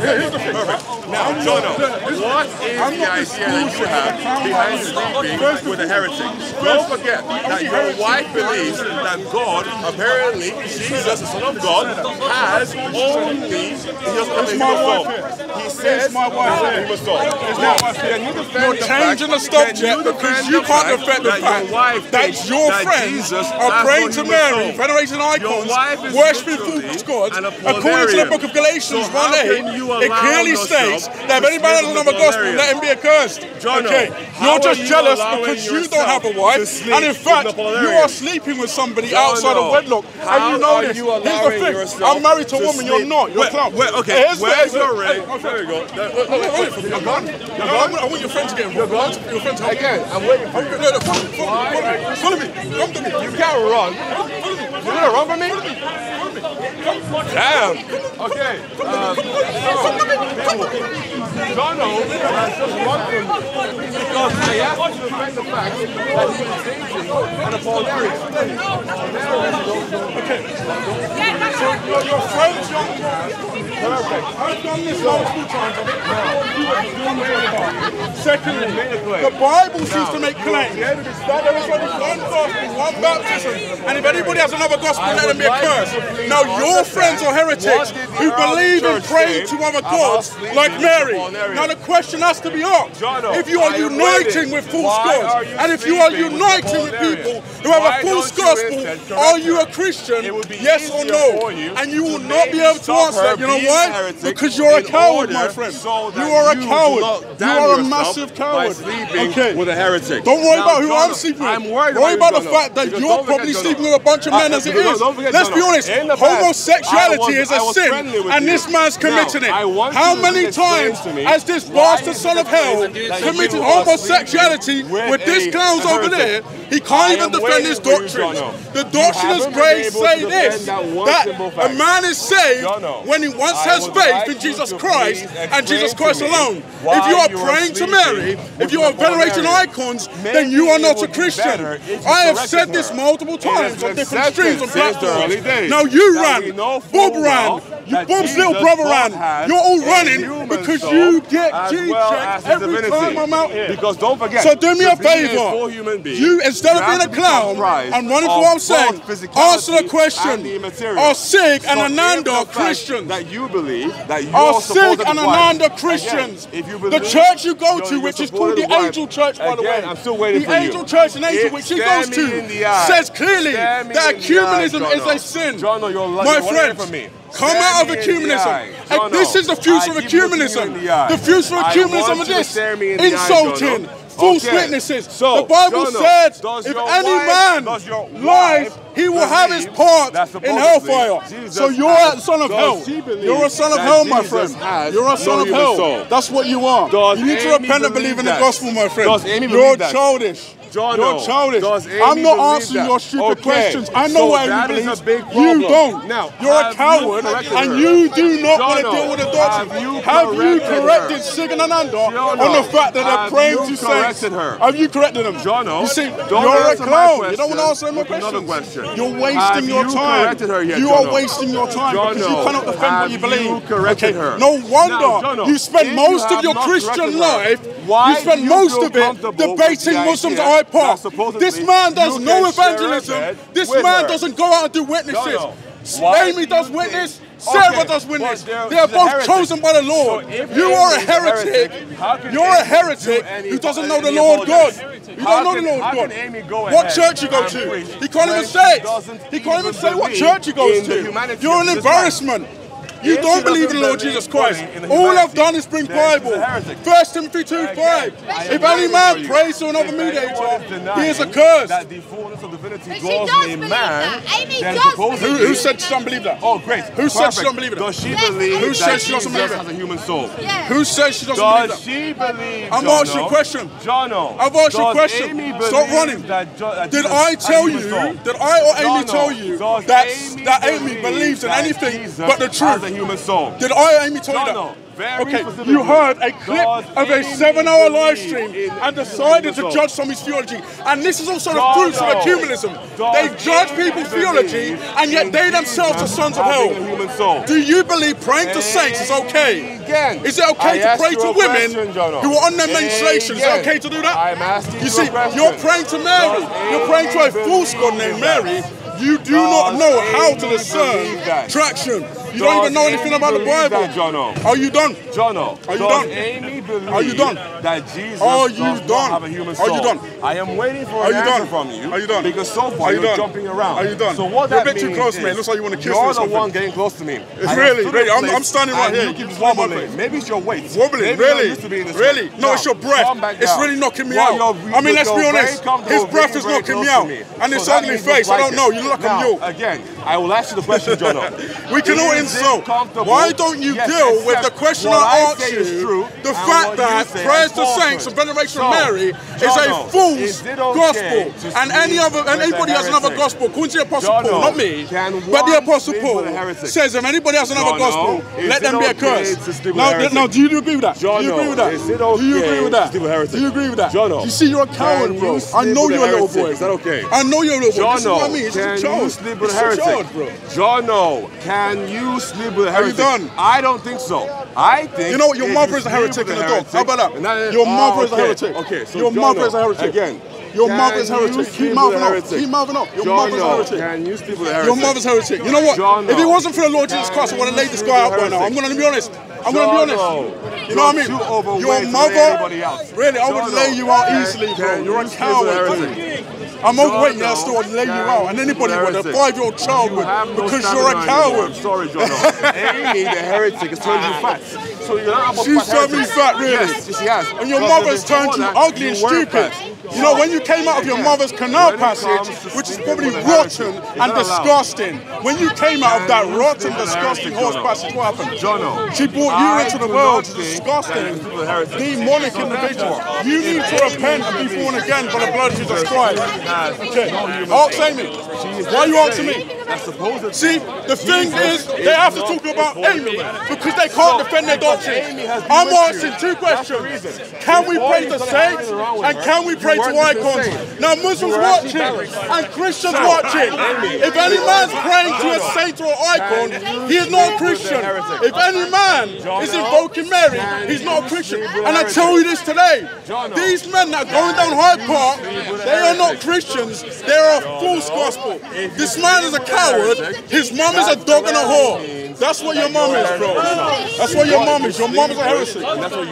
Perfect. Now, Jono, what is the idea that you have behind sleeping with a heretic? Don't forget that your wife believes that God, apparently Jesus, the Son of God, has only have a human soul. He says my wife. a soul. Now, you defend You're changing the subject because you can't defend the fact that your friends are praying to Mary, soul? venerating icons, literally false gods. According to the book of Galatians So 1 8, you it clearly states that if anybody doesn't with another gospel, let him be accursed. Jono, okay, you're just jealous because you don't have a wife, and in fact, you are sleeping with somebody Jono, outside of wedlock. and you know this. you Here's the thing I'm married to a woman, you're not. You're a clown. okay, Here's the- where's here's the- your ring? Hey, my friend. There you go. There- No, no, wait, you're gone. I want- your friend to get involved. gone? Your friend to help Again, I'm waiting for you. No, no, follow me, follow me, follow me. Come to me. You can't run. You're gonna run from me? Damn. Okay. Um, Jono has just run from because asked him to defend the fact that he was dating an Apollinarian. Your, your friend's young man. Perfect. I've done this multiple times. Secondly, the Bible seems to make claims that there is one gospel, one baptism, and if anybody has another gospel, let them be accursed. Now, your friends are heretics who believe and pray to other gods like Mary. Now, the question has to be asked if you are uniting with false gods, and if you are uniting with people who have a false gospel, are you a Christian? Yes or no? And you will not be able to answer that. You know why? Because you're a coward, my friend. You are a coward. You are a massive coward. Okay. with a heretic. Don't worry about who I'm sleeping with. I'm worried worry about, the fact that you're probably sleeping with a bunch of men Uh, as it is. Let's be honest. The Homosexuality was- is a sin, and you. this man's committing Now, it. How many times has this bastard son of hell committed homosexuality with this clown's over there? He can't even defend his waiting for you, doctrines. Jono. The You doctrines of grace say this: that one that simple a man is saved when he once has faith in Jesus Christ and Jesus Christ alone. If you are praying to Mary, if you are venerating icons, then you are not a Christian. better if you I have said this multiple times on different streams and since platforms. Now you that we ran, know full Bob well ran, you that Bob's little brother ran. You're all running because you get as G well checked as his every divinity. time I'm out here. Because don't forget, So do me a favor. full human being, You instead of being a clown and running for what I'm saying, answer the and the question. Are Sig and So if Ananda Christians? That you believe that you're Are Sig and. Ananda Again, Christians? if you believe, the church you go to, which is called the. Angel Church, by the way. I'm still waiting the you. Angel Church in Angel, It- which he goes to, in the eye. says clearly that ecumenism is a sin. Jono, you're li- My friend, for me. Come out of me in the ecumenism. eye. And this is the future of keep looking you ecumenism. the. The future of ecumenism is this stare me in the eye, insulting. False Okay. witnesses. So, the Bible Jono, said, if any wife- man lies, he will have his part in hellfire. Jesus So you're a son of hell. You're a son of hell, my Jesus friend. You're a son of hell. soul? That's what you are. Does you need to repent and believe in the gospel, my friend. You're childish. Jono, You're childish. I'm not answering that? your stupid Okay, questions. I know so what is believes. a big You don't. Now, You're a have you coward, and you do not want to deal with the have you Have you corrected corrected her? And Ananda on the fact that they're praying you to saints? corrected her? Have you corrected them? Jono, you see, don't you're a clown. You don't want to answer my with question. You're wasting your you time. corrected her yet, you are wasting your time because you cannot defend what you believe. Okay, her? No wonder you spend most of your Christian life. you spend most of it debating Muslims idea at Hyde Park. that supposedly This man does no can share a evangelism. bed This man her? doesn't go out and do witnesses. No, no. Amy does witness. think- Sarah Okay, does witness. They are both chosen by the Lord. So you are a heretic. heretic, You're a do heretic any- who doesn't know the Lord God. You don't know the Lord God. go What church you go to? He can't even say it. He can't even say what church he goes to. You're an embarrassment. You If don't believe in the Lord Jesus Christ. All I've humanity, done is bring then she's a Bible. heretic. First Timothy 2 5. If any man for prays to another mediator, he is denying accursed. That the fullness of divinity But she dwells does in a believe man. that. Amy does Who, who said she doesn't believe that? Oh, great. Who said she Perfect. don't believe it? Does she Yes, believe Who that said she doesn't Jesus believe it? has a human soul? Yeah. Who says she doesn't Does believe that? she believe? I'm Jono, asking you a question. Jono. I've asked you a question. Stop running. That that Did I tell you, did I or Amy tell you does that, Amy that Amy believes in anything Jesus but the truth? a human soul. Did I Amy tell you that? Very Okay, you heard a clip of a seven-hour live stream and decided to judge somebody's theology. And this is also the fruits of ecumenism. They judge people's theology, and yet they themselves are sons of hell. a human soul? Do you believe praying to saints is okay? Again, Is it okay I to pray to women question, who are on their menstruation? Is it okay to do that? You see, you're praying to Mary. You're praying to a false God named? Mary. You do not know how to discern traction. You don't even know anything Amy about the Bible. Jono? Are you done? Jono, Are you done? Amy believe Are you done? that Jesus Are does you not done? have a human soul. Are you done? I am waiting for Are an you answer done? from you. Are you done? Because so far Are you you're done? jumping around. Are you done? So what You're a bit too means close, man. is Looks like you wanna kiss me You're the something. one getting close to me. It's I really, really. I'm- I'm standing right here. You keep wobbling. Maybe it's your weight. Wobbling, Maybe you're really? used to being this Really? way. No, it's your breath. calm back It's down. really knocking me out. you're- I mean, let's you're be very honest. comfortable His breath is very knocking me close out. me. And So his that ugly means face, I don't know. You look like now, a mule. Again, I will ask you the question, Jono. We can all insult. Why don't you Yes, deal with the question I I asked you? true, The fact that prayers to saints and veneration So, of Mary is a false is gospel. And any other and anybody has another gospel, according the Apostle Paul, not me, but the Apostle Paul says if anybody has another gospel, let them be accursed. to sleep with a Now, now, do you agree with that? do you agree with that? Do you agree with that? to sleep with a heretic? Do you agree with that? You see, you're a coward, bro. I know you're a little boy. Is that okay? I know you're a little boy. This is what I mean. It's a child. you sleep with It's a bro. Jono, can you sleep with a heretic? Are you done? I don't think so. I think You know what? Your mother you is a heretic and a dog. How about that? that- Your mother is a heretic. Okay, so Your Jono, mother is a heretic. Again. Your can mother is you heretic. Keep mouthing heretic? Keep mouthing up. Your mother's a Jono, heretic. Can you sleep with a heretic? Your mother's heretic. You know what? Jono, if it wasn't for the Lord Jesus Christ, I would have laid this guy out by now. I'm going to be honest. I'm going to be honest. You know what I mean? you're too overweight Your mother, really, I would lay you out easily, bro. You're a you sleep a coward. Heretic? I'm overweight, yeah, I Jono, still would lay you out, and anybody would, with a a heretic? five-year-old child You would, have no because you're a anymore. coward. I'm sorry, Jono. Amy, the heretic, is turning you fat. So you're not about She's turned me fat, really. Yes, she has. And your Because mother's turned you ugly and stupid. You know, when you came out of your mother's canal passage, which is probably rotten and it's not allowed. disgusting, when you came out of that rotten, sleep with a disgusting horse passage, what happened? She brought you into the world, disgusting, you sleep with a heretic. demonic individual. You need to repent and be born again by the blood of Jesus Christ. Okay, ask Amy. Why are you asking me? See, the thing is, they have to talk about Amy because they can't defend their doctrine. I'm asking two questions. Can we pray to saints and can we pray to icons? Now, Muslims watching and Christians watching, if any man's praying to a saint or icon, he is not a Christian. If any man is invoking Mary, he's not a Christian. And I tell you this today, these men that are going down Hyde Park, they are not Christians, they are a false gospel. This man is a coward, his mom is a dog and a whore. That's what your mom is, bro. That's what your mom is. Your mom is a heretic.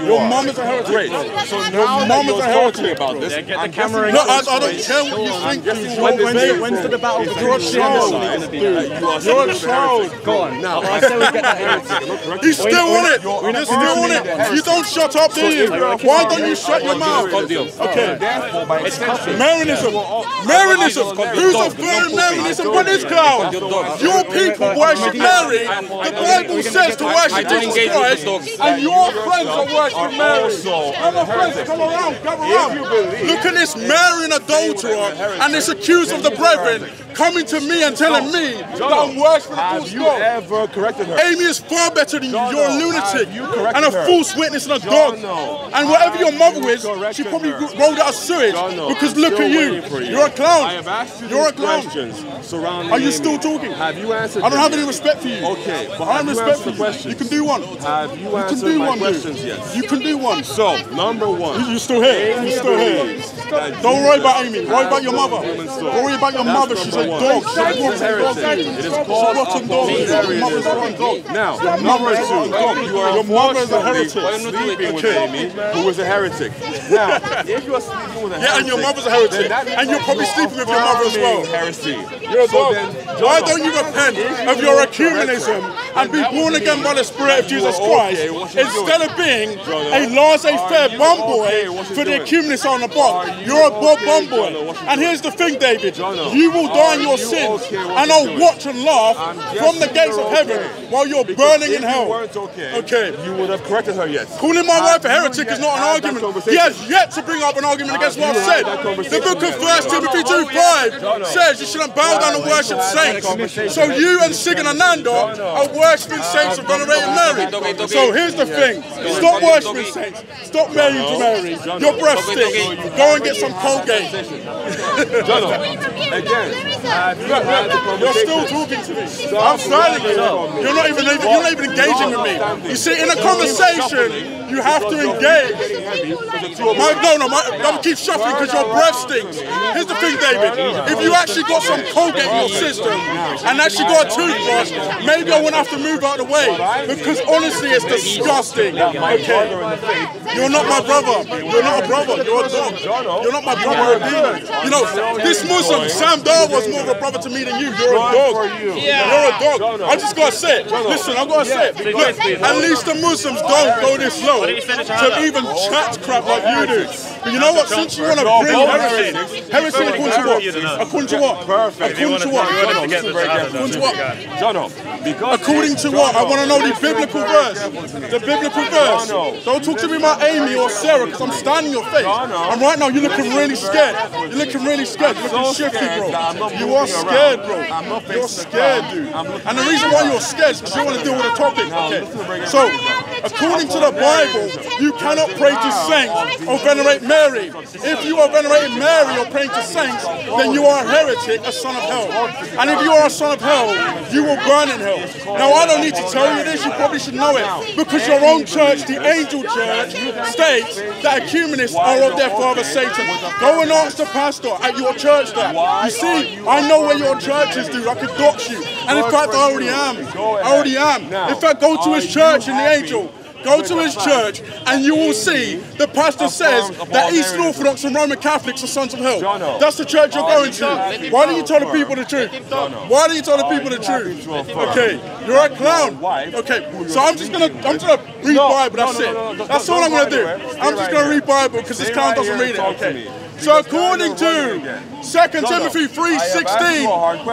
Your mom is a heretic. Great. So Your now mom that is you're a heretic. about this, get the I'm camera No, I, I don't care what you think. guessing dude. what You're, this is. When's the battle Is you're a child. going to be? that you are You're a sleeping child. Go on. Now, I say we get that heretic. He's still on it. You're You're still on it. You don't shut up, do you? Why don't you shut your mouth? Okay. therefore, by extension, Marianism. Marianism. Who's affirming Marianism but this clown? Your people worship Mary. The Bible says to worship Jesus Christ. And your friends are worshiping Mary. My friends come around, come around. Look at this Marian adulterer and this accuser of the brethren coming to me and telling me that I'm worshiping a have false you ever corrected her? Amy is far better than you. You're a lunatic and a false witness and a dog. And whatever your mother is, she probably rolled out of sewage because look at you. you. You're a clown. I have asked you You're a clown. Are you still talking? Have you answered I don't have any respect for you. Okay, but I have have you respect for the you. questions? You can do one. Have you You can do my one, questions dude. yet? You can do one. So, number one. You're still here. You're still here. Don't worry about Amy. Worry about your mother. Worry about your mother. She's a dog. She's a rotten dog. It is called rotten dog. Your mother's a rotten dog. Now, Your number mother is a rotten two, you are Your mother is a heretic. sleeping with Amy, who is a heretic. Now, if you are sleeping with a heretic, Yeah, and your mother's a heretic. then that means And you're probably sleeping with your mother as well. Heresy. You're a dog. Why don't you repent of your ecumenism and be born again by the Spirit of Jesus Christ instead of being a laissez-faire bum boy for the ecumenists on the block? You're a Bob bum boy. And here's the thing, David. You will die in your sins, and I'll watch and laugh from the gates of heaven while you're burning in hell. okay, you would have corrected her, yes. Calling my wife a heretic is not an argument. He has yet to bring up an argument against what I've said. The book of yet? 1 Timothy 2 5 says you shouldn't bow down and worship saints. So you and Sig and Ananda are worshipping saints and venerating Mary. So here's the thing. Stop worshipping saints. Stop marrying to Mary. Your breath stinks. Go and get some Colgate. John, You're still talking to me. I'm silent. You're not even you're not even engaging with me. You see, in a conversation, you have to engage. My, no, no, my, don't keep shuffling because your breath stinks. Here's the thing, David. If you actually got some Colgate in your system and actually got a toothbrush, maybe I wouldn't have to move out of the way. Because honestly, it's disgusting. Okay? You're not my brother. You're not a brother. You're a dog. You're not my brother. You know, this Muslim, Sam Dar was more of a brother to me than you. You're a dog. You're a dog. I just gotta say it. Listen, I'm gonna say it. Look, at least the Muslims don't go this low to even chat crap like you do. But you know what? Since you want to bring heresy, heresy according to what? According to what? According to what? According to what? John, because According to what? I want to know the biblical verse. The biblical verse. Don't talk to me about Amy or Sarah because I'm standing your face. And right now you're looking really scared. You're looking really scared. You're looking shifty, bro. You are scared, bro. You're scared, dude. And the reason why you're scared is because you want to deal with the topic. Okay. So, according to the Bible, you cannot pray to saints or venerate Mary. If you are venerating Mary or praying to saints, then you are a heretic, a son of hell. And if you are a son of hell, you will burn in hell. Now, I don't need to tell you this, you probably should know it. Because your own church, the Angel Church, states that ecumenists are of their father Satan. Go and ask the pastor at your church that. You see, I know where your church is, dude. I could dox you. And in fact, I already am. I already am. In fact, go to his church in the Angel. Go to his church and you will see the pastor says that Eastern Orthodox and Roman Catholics are sons of hell. That's the church you're going to. Why don't you tell the people the truth? Why don't you tell the people the truth? Okay, you're a clown. Okay, so I'm just gonna I'm just gonna read Bible. That's it. That's all I'm gonna do. I'm just gonna read Bible because this clown doesn't read it. Okay. So according to 2 Timothy 3.16,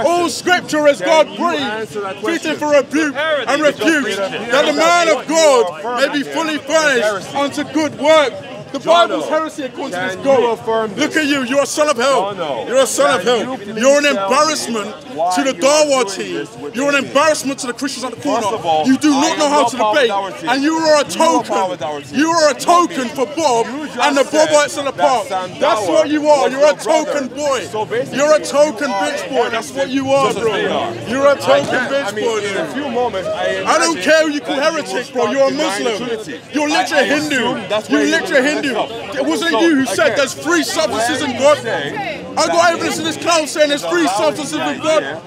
all scripture is God breathed, fitted for rebuke and refuge, that the man of God may be fully furnished unto good work. The Bible's heresy according to this God. affirm Look at you, you're a son of hell. Jono, You're a son of hell. You You're an embarrassment to the Dawa team. this You're an embarrassment to the Christians at the corner. All, You do not know how to debate. And you are a You are part token. of our team. You are a token for Bob and the Bobites in the park. That's what you are. You're a token boy. You're a token bitch boy. That's what you are, bro. You're a token bitch boy, in a few moments, I, don't care who you call heretic, bro. You're a Muslim. You're literally I- I a Hindu. You where literally a you're Hindu. Gonna. It wasn't you who said there's three substances in God. I got evidence in this clown saying there's three substances in God.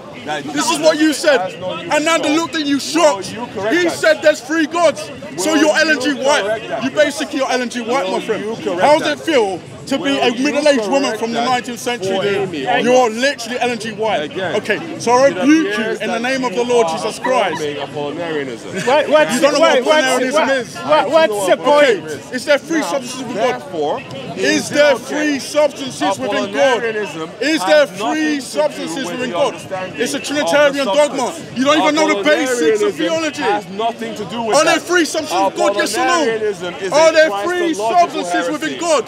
This is what you said. has no use And now at the look that you shocked. You correct He said there's three gods. So you're Ellen G. you White. You basically are Ellen G. White, my friend. How does it feel to be Will a middle-aged woman from the 19th century, dude? Amy? You're literally Ellen G. White. Again, Okay, so I it rebuke you in the name of the Lord Jesus Christ. affirming What, what's, You don't know wait, what Apollinarianism what, is. what, what's the Okay, point? is there three substances with God? Therefore, Is there three substances within God? Is there nothing three substances within God? It's a Trinitarian dogma. You don't even know the basics of theology. Has nothing to do with Are there that. three substances of God? Yes or no? Are there three Christological substances within. God?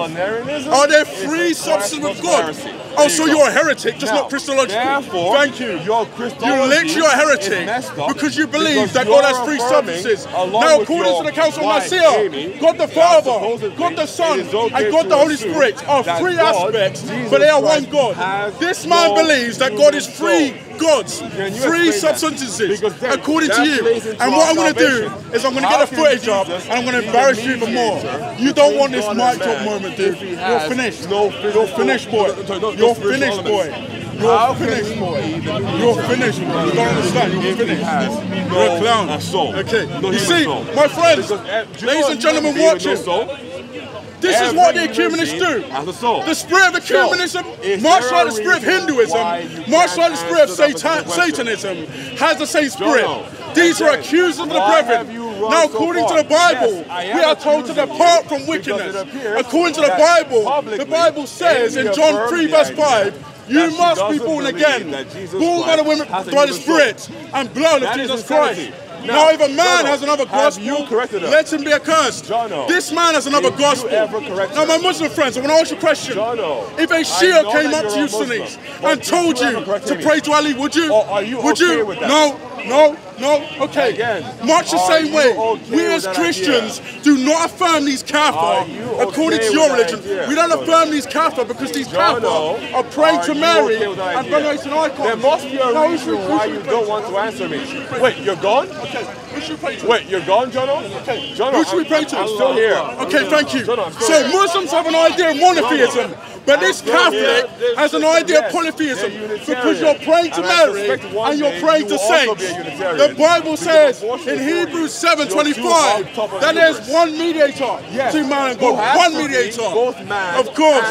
Are there three substances with God? Oh, so you you're a heretic, just Now, not Christological. Therefore, Thank you. Your You Christology literally are a heretic because you believe because that God has three substances. Now, according to the Council of Nicaea, Amy, God the Father, God the Son, okay and God the Holy Spirit are three God, aspects, Jesus but they are one God. This man believes that God is soul. Gods, three substances, according to you. And what I'm going to do is I'm going to get the footage up and I'm going to embarrass you even more. You don't want this mic and moment, dude. You're finished. no You're finished, boy. You're finished, boy. You're finished, boy. be the mediator You're finished. You don't understand. You're finished. You're a clown. Okay. You see, my friends, you ladies and gentlemen human being with no watching, this is what the ecumenists do. has a soul. The spirit of ecumenism, there like the spirit of Hinduism, much like the spirit of Satan. Satanism, has the same spirit. These are accusers of the brethren. have you run Now, according to the Bible, Yes, we are told to depart from wickedness. According to the Bible, the Bible says in John 3, verse 5, you must be born again, born by the women, by the. Spirit and blood of Jesus Christ. Now, Now, if a man has another gospel, you corrected let him be accursed. Jono, this man has another gospel. now, my Muslim friends, I want to ask you a question. Jono, if a Shia came up to you, Sunnis, and told you you ever correct to pray to Ali, would you? Or are you would okay you? with that? No, no, no, okay. Again, Much the same way, okay we as Christians idea? do not affirm these kafir okay according to your religion. Idea? We don't affirm these kafir because these kafir are praying to Mary okay and veneration icon. There must be a no, reason why you don't want to answer me. Wait, you're gone? Okay. Who should we pray to? Wait, you're gone, Jono? Okay. Jono, Who should we pray to? I'm still here. Okay, thank you. so Muslims have an idea of monotheism. But this Catholic has an idea of polytheism. Because you're praying to Mary and you're praying to saints. The Bible says in Hebrews 7:25 that there's one mediator between man and God. One mediator, of course.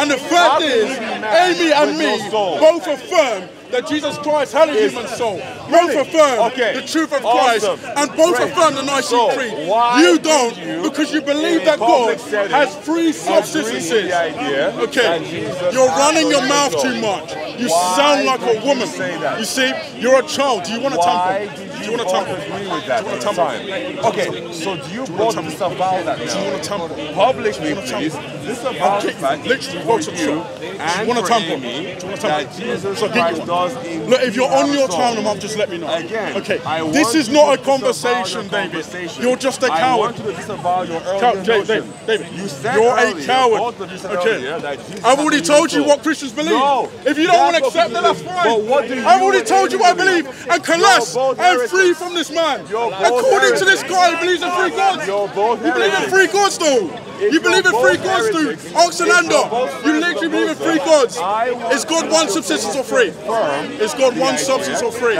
And the fact is, Amy and me both affirm that Jesus Christ had a yes. human soul. Both affirm okay. the truth of awesome. Christ and both Great. affirm the Nicene so, Creed. You don't you because you believe that God has free substances. Okay, you're running your mouth too much. You why sound like a woman. You, you see, you're a child. Do you want a temple? Do you want to tumble? agree with that. Do you want to tumble? Okay, so do you both disavow that? Do you want to tumble? Publicly, please. Disavow the fact literally works with you and want to tumble. Do you want to tumble? Jesus so Christ does Look, if you're on your time up, just let me know. Again, okay. This is not a conversation, David. You're just a coward. I want to disavow your earlier David, David, you said you're a coward. Okay. I've already told you what Christians believe. If you don't want to accept that, that's fine. I've already told you what I believe. And collapse. and free from this man. According to this guy, he believes in free gods. He believes in free gods though. You believe in three gods, dude. Ask You literally believe in three gods. Is God one substance or three. Is God one substance or three.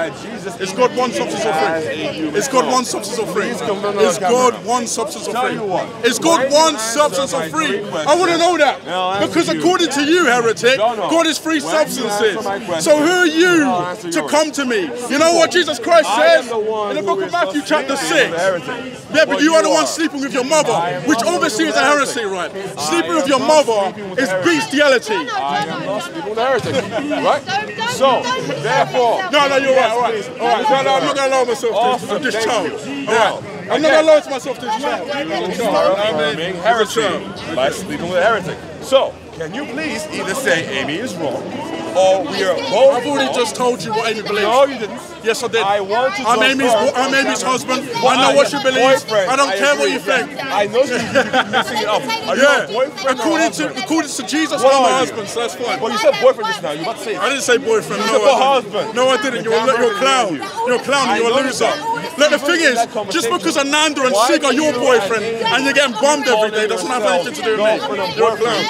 Is God one substance or three. Is God one substance or three. Is God one substance or three. Is God one substance or three? I want to know that. Because according to you, heretic, God is three substances. So who are you to come to me? You know what Jesus Christ says in the book of Matthew chapter 6? Yeah, but you are the one sleeping with your mother, which oversees the heresy, right? Sleeping with your mother is bestiality. I am not sleeping with heresy, right? So, therefore. No, no, you're right, all right. All oh, right, no, no, I'm not going to allow myself to this child. All right. I'm not gonna lie to myself to this child. Heresy by sleeping with a heretic. So can you please either say Amy is wrong or we are both I've already just told you what Amy believes. No, you didn't. Yes, I did. I want to I'm Amy's, I'm Amy's husband. Well, I know I what you believe. I don't I care what you think. I know you're mixing it up. Are yeah. you boyfriend according, to, according to Jesus, what I'm my husband, so that's fine. Well, you said boyfriend just now. You about to say it. I didn't say boyfriend. You no, I husband. No, I didn't. You're, you're a clown. You're a clown. You're a loser. Look, the thing is, just because Ananda and Sig are your boyfriend and you're getting bombed every day, doesn't have anything to do with me. You're a clown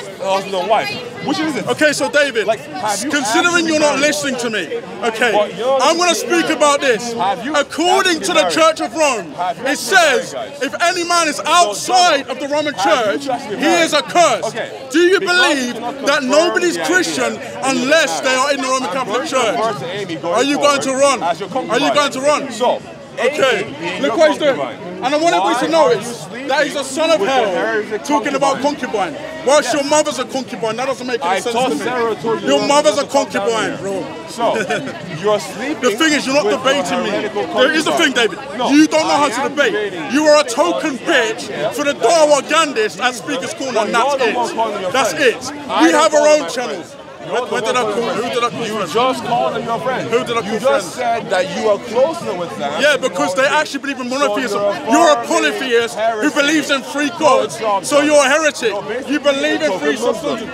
husband and wife. Which is it? Okay, so David, like, considering you're not listening to me, okay, I'm going to speak about this. According to the Church of Rome, it says if any man is outside of the Roman Church, he is accursed. Do you believe that nobody's Christian unless they are in the Roman Catholic Church? Are you going to run? Are you going to run? So. Okay, look what he's doing. And I want everybody to know is that he's a son of hell talking about concubine. Whilst yes. your mother's a concubine, that doesn't make any I sense to me. You your mother's a concubine, bro. So, you're sleeping. the thing is, you're not debating me. There is a thing, David. No, you don't know I how to debate. You are a token bitch yeah. for the Dawa Gandhis at Speaker's Corner, and that's it. That's it. We have our own channels. Did I call, who did I call You just called them your friends. Who did I call You just friends? said that you are closer with them. Yeah, because they actually believe in monotheism. So you're, you're a polytheist heresy. who believes in three gods, so you're a heretic. No, you believe in three substances.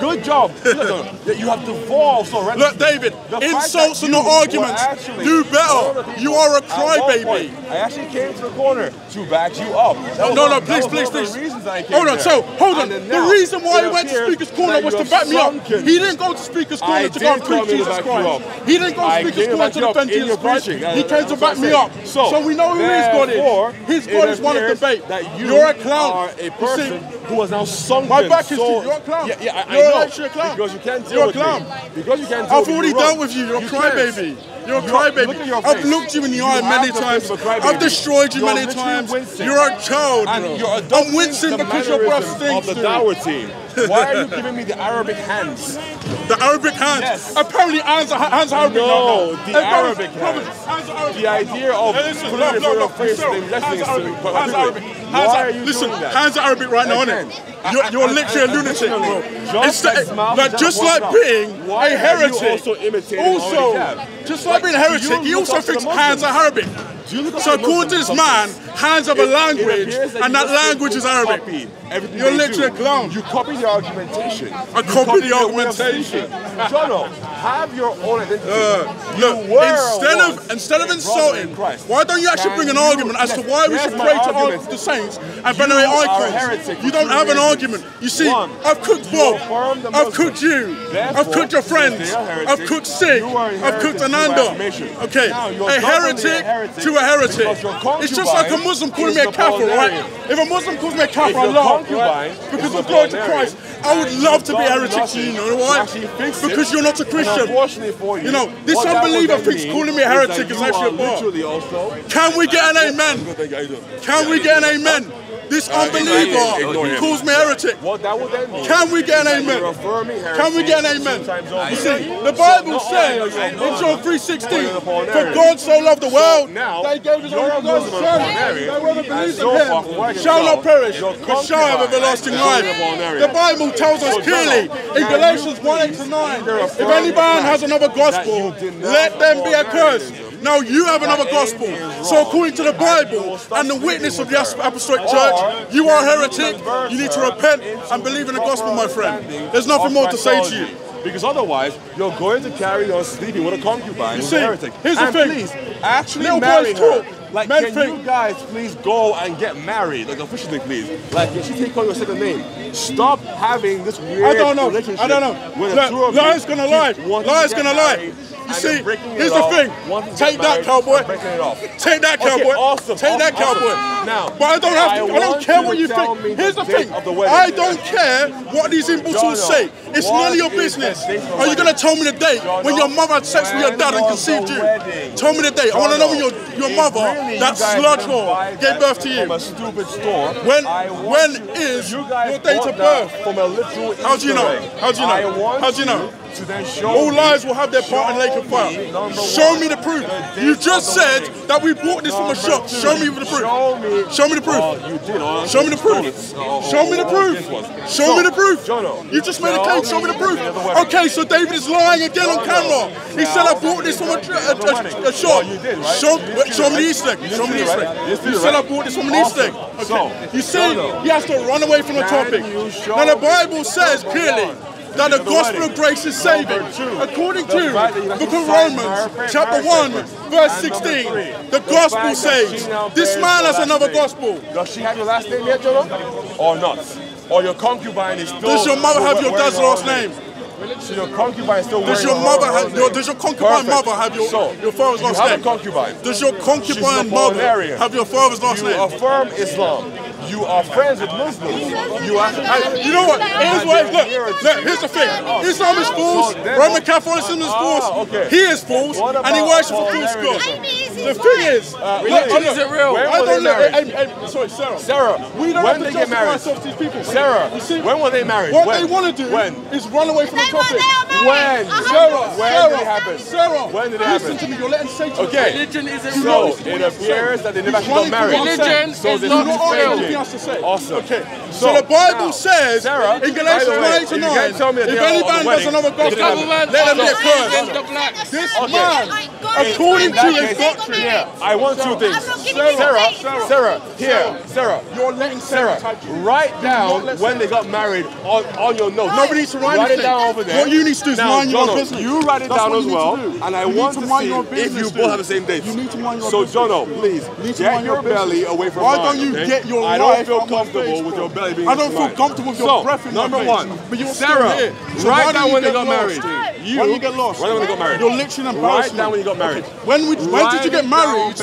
Good job. Look, you have devolved already. Look, David, insults and not arguments. Do better. You are a crybaby. I actually came to the corner to back you up. No, no, no, please, please, please. Hold on, so, hold on. The reason why he went to Speaker's Corner was to back me up. He didn't go to Speaker's Corner to go and preach Jesus Christ. He didn't go to Speaker's Corner to defend Jesus Christ. He came to back me up. So we know who his God is. His God is one of debate. You're a clown. a person who has now sunk My back is to you. You're a clown. Yeah, yeah, no, like you're a clown. Because you can't deal you're a clown. With me. Because you can't deal I've already dealt with you. You're a crybaby. You're a crybaby. Look I've looked you in the eye many times. I've destroyed you you're many times. Winston. You're a child. Bro. You're a. I'm wincing because you're breath stinks. Of the Dower team. Why are you giving me the Arabic hands? The Arabic hands? Yes. Apparently hands are, hands are Arabic. No, now. the Arabic hands. hands Arabic. The idea of listen, putting it in look, face Phil, and blessings hands are to Arabic. Hands are Arabic. Why Hands are are, you listen, doing that? hands are Arabic right now, innit? heretic. You're, you're literally a lunatic, bro. Instead, like, just like being a heretic, also, just like being a heretic, he also thinks hands are Arabic. So according to this man, hands have a language, and that language is Arabic. You're literally a clown. You copy the argumentation. I copy the argumentation. Jono, have your own identity. Uh, look, instead of instead of insulting, why don't you actually bring an argument as to why we should pray to the saints and venerate icons? You don't have an argument. You see, I've cooked Bob, I've cooked you, I've cooked your friends, I've cooked Sig, I've cooked Ananda. Okay, a heretic to a heretic. It's just like a Muslim calling me a kafir, right? If a Muslim calls me a kafir, I laugh, right? Because of glory to Christ. I would love to be a heretic to you, you know why? Because you're not a Christian. You know, this unbeliever thinks calling me a heretic is actually a bar. Can we get an amen? Can we get an amen? This unbeliever calls me heretic. Can we get an amen? Can we get an amen? You see, the Bible says in John 3.16, For God so loved the world that he gave his only begotten Son, that whoever believes in him shall not perish, but shall have everlasting life. The Bible tells us clearly in Galatians 1, 8 to 9, if any man has another gospel, let them be accursed. Now you have another gospel. So according to the Bible and the witness of the Apostolic Church, you are a heretic. You need to repent and believe in the gospel, my friend. There's nothing more to say to you. Because otherwise, you're going to carry on sleeping with a concubine. You see, heretic. here's the and thing. Please, actually Little marry her. talk. Like, Men can think- you guys please go and get married, like officially, please? Like, can she take on your second name? Stop having this weird I don't know. relationship. I don't know. Where the Look, two of lies gonna lie. Lies gonna lie. You see, then breaking it here's the thing. Take that, married cowboy. and breaking it off. Take that, Okay, cowboy. awesome, Take that, awesome. cowboy. Now, but I don't have to. I, I don't care what you think. the Here's the thing. the. I don't care what these imbeciles say. It's none of your business. date of the Are you gonna tell me the date when your mother had sex with your dad and conceived you? Tell me the date. I want to know when your your mother, that sludge whore, gave birth to you. From a stupid store. When I when is you your date of birth? From a literal How do you know? How do you know? I How do you know? Show All lies will have their part in Lake of Fire. Show me the proof. You just said that we bought this from a shop. Show me the proof. Show me. The proof. Oh. Oh, Show me the proof. Oh, Show me the oh, proof. Show me the proof. You just made a claim. Show me the proof. Okay, so David is lying again on camera. He said I bought this from a, a, a, a shop. Oh, you did, right? Show, show me the? Easter egg. You Show me the Easter egg. You did You right? said I bought this from an Easter egg. Okay. You see, he has to run away from the topic. Now the Bible says clearly? That the gospel of grace is saving. According to you the book of Romans, chapter 1, verse 16, the gospel saves. This man has another gospel. Does she have your last name yet, Jono? Or not? Or your concubine is still. Does your mother have your dad's last name? So your concubine still Does your her mother have your, name. does your concubine Perfect. mother have your So, your father's you last have name? a concubine. Does your concubine mother have your father's last You name? affirm Islam. You are friends with Muslims. You are. Hey, you know what? Here's what. Look, look. Here's the thing. Islam is false. So Roman Catholicism is false. Ah. He is false, and he worships a false Bulgarian? god. The thing is, Uh, look, look, is it real? I don't know. Hey, hey, sorry, Sarah. Sarah, we don't when have to they get justify married? ourselves to these people. Sarah, you see, when were they married? what When? they want to do When? is run away from the topic. They are married. When? Sarah, When Sarah, did it happen? Sarah, When did it listen happen? to me. You're letting Satan. Okay. Religion isn't So it appears that they never actually got married. from what I'm Religion saying. is not is real. anything else to say. Awesome. Okay. So, So, the Bible now, says Sarah, in Galatians the 1 if to 9, can't tell me that if they any man does another gospel, let him be also accursed. is the black. This Okay. man, according to his case, doctrine, Yeah, I want two things. I'm not giving you Sarah. Sarah, Sarah, here, Sarah. you're letting Sarah, Sarah type you. write down when they got married on, on your notes. Nobody needs to write Write it down over there. What you need is now, mind your Jono, business. You write it That's down as well, to and I You want to to mind see your if you both have the same dates. You need to mind your So, business. Jono, please, You need to get mind your your business. belly away from me. Why mine. don't you okay? get your I don't feel comfortable with your belly being I don't feel comfortable with your so, breath in my number one, But you're Sarah. So write down when they got married. You, When you get lost. Write down when they got married. You're literally Write down when you got married. Okay. When, we, when did you get married?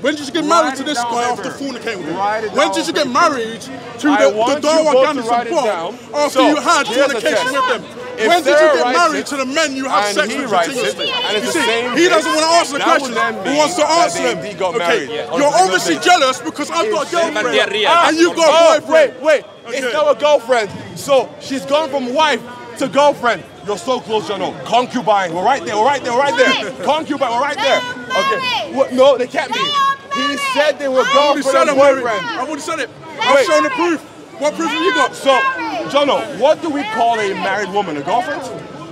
When did you get married to this guy on after paper. fornicating with him? When did you get married to I the, the Dawa both to Gandhi write it Bob after So, you had fornication with them? If when did you get married it, to the men you have sex with? writes continuously? and it's You see, he doesn't want to answer the question. would He wants to that answer them. indeed got Okay, married you're obviously jealous because I've got a girlfriend and ah, you've got a Oh, boyfriend. wait, wait. It's now a girlfriend. So she's gone from wife to girlfriend. You're so close, Jono. Concubine. We're right there. We're right there. We're right there. Concubine. We're right there. Okay. What? No, they can't be. He said they were I've I've already girlfriend said and I'm boyfriend. I've already said it. I've shown the proof. What proof have you got? So, Jono, what do we call a married woman? A girlfriend?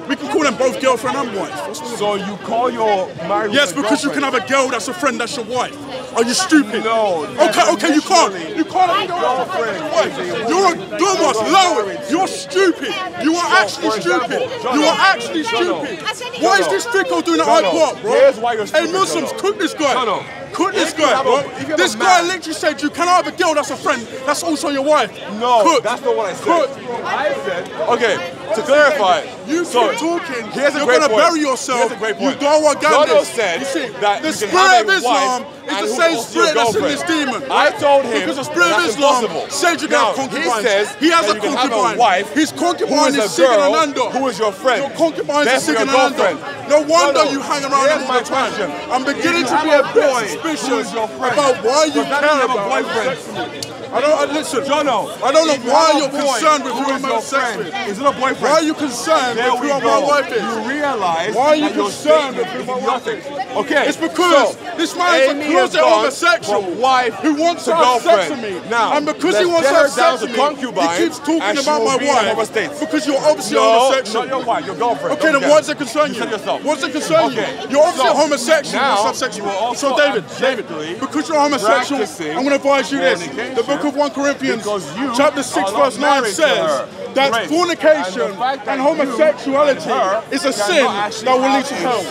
We can call them both girlfriend and wife. So you call your married Yes, woman because you can have a girl that's a friend that's your wife. Are you stupid? No. Okay, okay, you can't. You can't have a girlfriend. Wife. You're a dumbass. Lower. You're stupid. You are actually stupid. You are actually stupid. Why is this Fico doing at Jono, iPod, bro? here's why you're Hey, Muslims, Jono. cook this guy. Cook this guy, a- bro. you have This guy literally said you cannot have a girl that's a friend that's also your wife. No, Cook. that's not what I said. Cook. I said, okay, to clarify, You so keep talking. Here's a you're gonna bury yourself. Here's a great point. You Dawa Jono Gandhi. said you see, that the spirit of Islam is the same spirit that's in this demon. I told him because the spirit of Islam impossible. says you can Now, have concubines. he says he has a can have a concubine. wife His who concubine is is a girl Sigananda. who is your friend. Your concubine is Sigananda. girlfriend. No wonder you hang around Here's him my all the time. question. I'm beginning to be a bit suspicious is your friend, about why you care you have a about boyfriend? Sex with me. I don't I, listen, Jono, I don't know why you're boy concerned with who who is your friend, with. Is it a boyfriend? Why are you concerned There with who my wife is? You realize Why are you concerned with who my wife is? Okay, It's because so, this man is Amy a closet homosexual wife who wants to have sex with me. Now, and because he wants to have sex to with me, concubine, he keeps talking about my wife because you're obviously no, homosexual. not your wife, your girlfriend. Okay, then what does it concern You you? said yourself. What does it concern you? You're obviously homosexual. now you must have sex you with will me. also So David, David, because you're homosexual, I'm going to advise you this. Book of 1 Corinthians, you chapter 6, verse 9 says that fornication And that and homosexuality and is a sin that will lead to hell.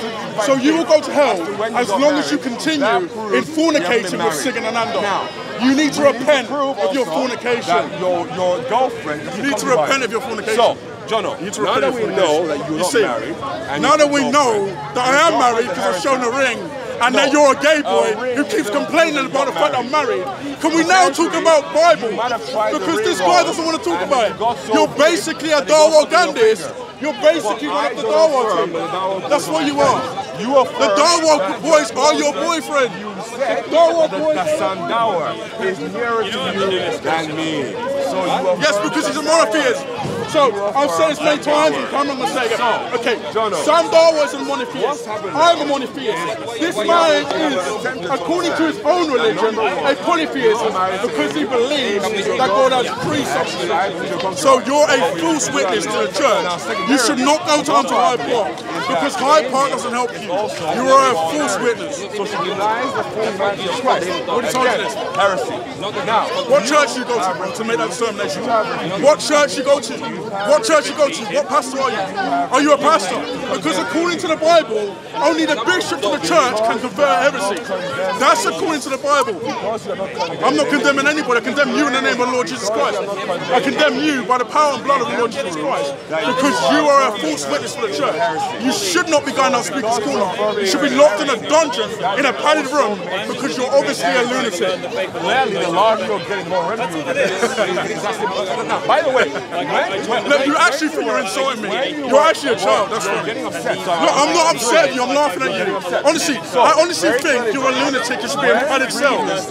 So you will go to hell as to when as long as you continue in fornicating with married. Sigananda. Now, You need to repent of your fornication. Your, your girlfriend You need to repent of your fornication. So, Jono, You now that we know that you're You not see, married, and now that we know that I am married because I've shown a ring, and No. that you're a gay A boy ring who keeps complaining mean about the fact I'm married, can we now talk about Bible? you might have tried the Because this guy doesn't want to talk and about it it. so You're basically a that it got Dawa stuck in your Gandhis. You're basically But one of the don't team. the That's boys you are you are. The affirm Dawa boys are your boyfriend. You said Dawa that boys the are- Sandawa is nearer to you than me. So you affirm Yes, because he's a that- monotheist. So I've said this many times, and I'm to say it. Okay. Sam Darwa is a monotheist. I'm a monotheist. This man is, according to his own religion, a polytheist because he believes that God has three substances. So you're a false witness to the church. You should not go to Hyde Park because Hyde Park doesn't help you. You are a false witness. So she denies the full humanity of Christ. What is all this? Heresy. Now, What church you go to bro, to make that determination? What church you go to? What church you go to? What pastor are you? Are you a pastor? Because according to the Bible, only the bishop of the church can convert heresy. That's according to the Bible. I'm not condemning anybody. I condemn you in the name of the Lord Jesus Christ. I condemn you by the power and blood of the Lord Jesus Christ because you are a false witness for the church. You should not be going out speaker's corner. You should be locked in a dungeon in a padded room because you're obviously a lunatic. clearly the larger you're getting, more revenue you're. Now, by the way, when, when, Look, you actually think you're insulting me. You're actually a child. That's you're right. getting upset. So No, I'm not upset at you. I'm laughing at you. Honestly, I honestly think you're a lunatic. You should be in padded cells.